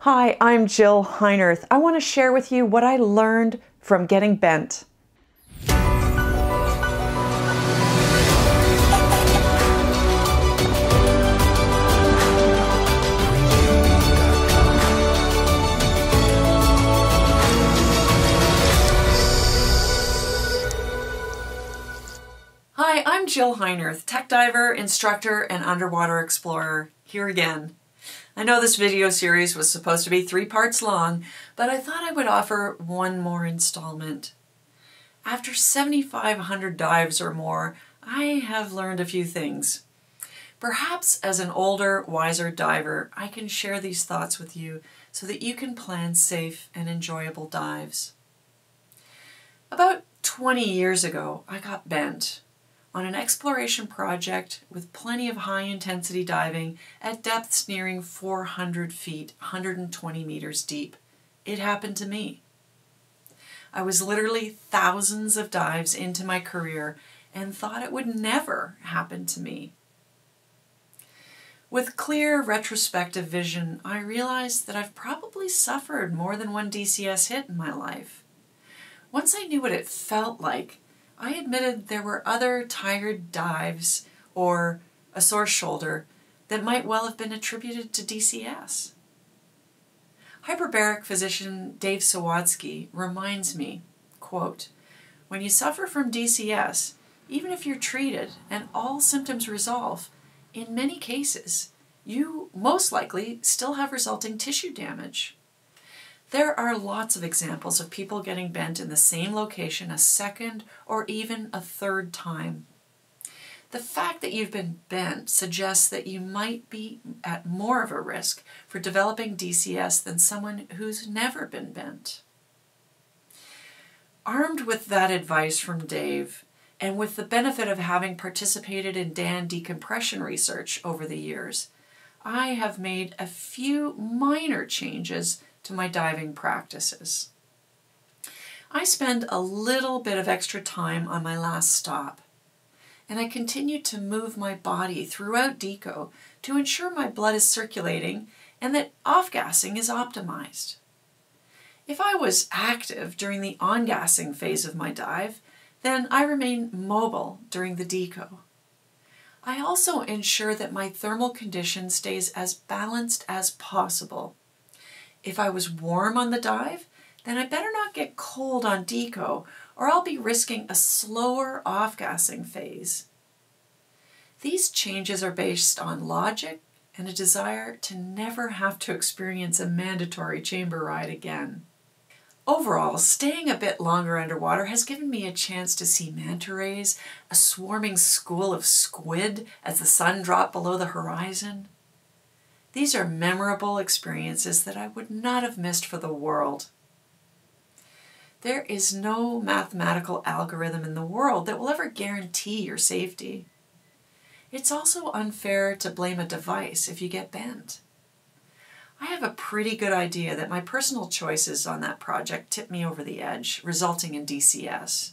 Hi, I'm Jill Heinerth. I want to share with you what I learned from getting bent. Hi, I'm Jill Heinerth, tech diver, instructor, and underwater explorer, here again. I know this video series was supposed to be three parts long, but I thought I would offer one more installment. After 7,500 dives or more, I have learned a few things. Perhaps as an older, wiser diver, I can share these thoughts with you so that you can plan safe and enjoyable dives. About 20 years ago, I got bent on an exploration project with plenty of high intensity diving at depths nearing 400 feet, 120 meters deep. It happened to me. I was literally thousands of dives into my career and thought it would never happen to me. With clear retrospective vision, I realized that I've probably suffered more than one DCS hit in my life. Once I knew what it felt like I admitted there were other tired dives or a sore shoulder that might well have been attributed to DCS. Hyperbaric physician Dave Sawatzky reminds me, quote, when you suffer from DCS, even if you're treated and all symptoms resolve, in many cases, you most likely still have resulting tissue damage. There are lots of examples of people getting bent in the same location a second or even a third time. The fact that you've been bent suggests that you might be at more of a risk for developing DCS than someone who's never been bent. Armed with that advice from Dave, and with the benefit of having participated in DAN decompression research over the years, I have made a few minor changes to my diving practices. I spend a little bit of extra time on my last stop, and I continue to move my body throughout DECO to ensure my blood is circulating and that off-gassing is optimized. If I was active during the on-gassing phase of my dive, then I remain mobile during the deco. I also ensure that my thermal condition stays as balanced as possible if I was warm on the dive, then I better not get cold on deco or I'll be risking a slower off-gassing phase. These changes are based on logic and a desire to never have to experience a mandatory chamber ride again. Overall, staying a bit longer underwater has given me a chance to see manta rays, a swarming school of squid as the sun dropped below the horizon, these are memorable experiences that I would not have missed for the world. There is no mathematical algorithm in the world that will ever guarantee your safety. It's also unfair to blame a device if you get bent. I have a pretty good idea that my personal choices on that project tipped me over the edge, resulting in DCS.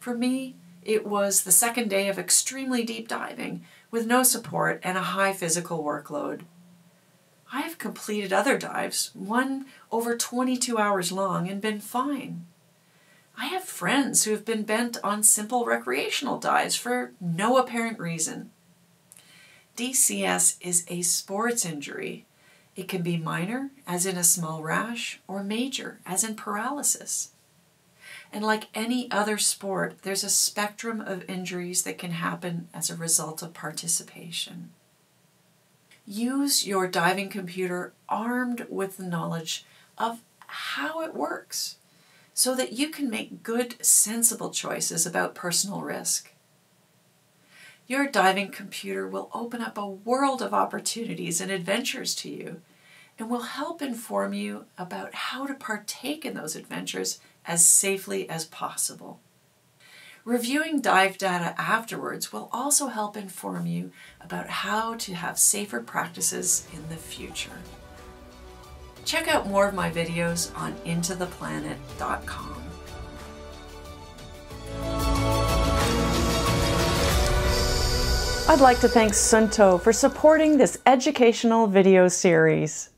For me, it was the second day of extremely deep diving with no support and a high physical workload. I have completed other dives, one over 22 hours long, and been fine. I have friends who have been bent on simple recreational dives for no apparent reason. DCS is a sports injury. It can be minor, as in a small rash, or major, as in paralysis. And like any other sport, there's a spectrum of injuries that can happen as a result of participation. Use your diving computer armed with the knowledge of how it works so that you can make good, sensible choices about personal risk. Your diving computer will open up a world of opportunities and adventures to you and will help inform you about how to partake in those adventures as safely as possible. Reviewing dive data afterwards will also help inform you about how to have safer practices in the future. Check out more of my videos on intotheplanet.com. I'd like to thank Suunto for supporting this educational video series.